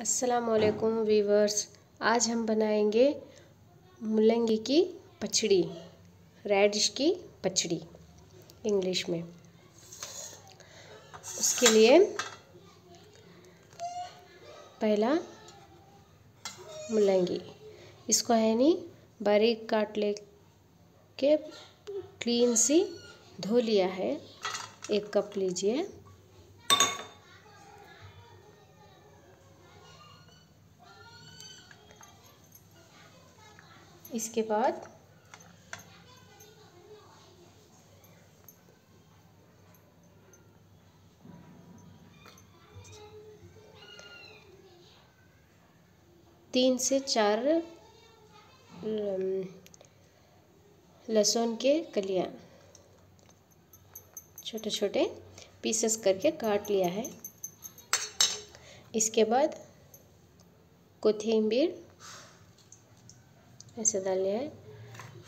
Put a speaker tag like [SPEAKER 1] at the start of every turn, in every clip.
[SPEAKER 1] असलकुम वीवर्स आज हम बनाएँगे मुलंगी की पचड़ी रेडिश की पचड़ी इंग्लिश में। उसके लिए पहला मुलंगी इसको है नी बारीक काट ले के क्लीन सी धो लिया है। एक कप लीजिए। इसके बाद तीन से चार लहसुन के कलियाँ। छोटे छोटे पीसेस करके काट लिया है। इसके बाद कोथिम्बीर ऐसे डाल लिया है।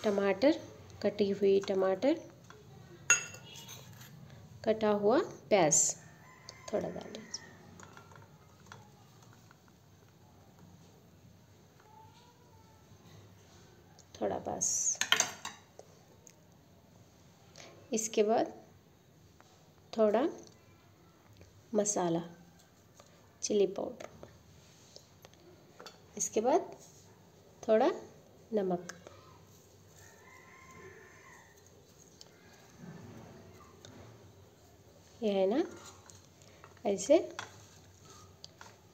[SPEAKER 1] टमाटर, कटी हुई टमाटर, कटा हुआ प्याज, थोड़ा डाल थोड़ा बस। इसके बाद थोड़ा मसाला चिली पाउडर। इसके बाद थोड़ा नमक। यह है ना ऐसे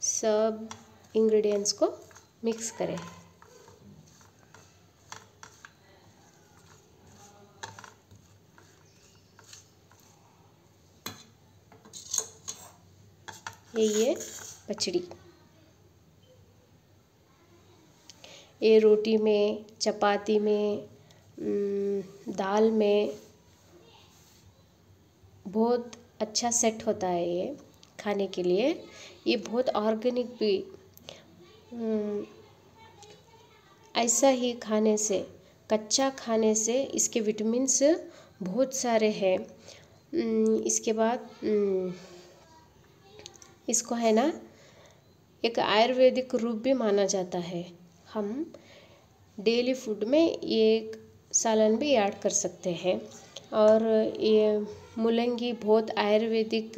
[SPEAKER 1] सब इंग्रेडिएंट्स को मिक्स करें। यही है पचड़ी। ये रोटी में, चपाती में दाल में बहुत अच्छा सेट होता है ये खाने के लिए। ये बहुत ऑर्गेनिक भी ऐसा ही खाने से, कच्चा खाने से इसके विटामिन्स बहुत सारे हैं। इसके बाद इसको है ना, एक आयुर्वेदिक रूप भी माना जाता है। हम डेली फ़ूड में एक सालन भी ऐड कर सकते हैं। और ये मुलंगी बहुत आयुर्वेदिक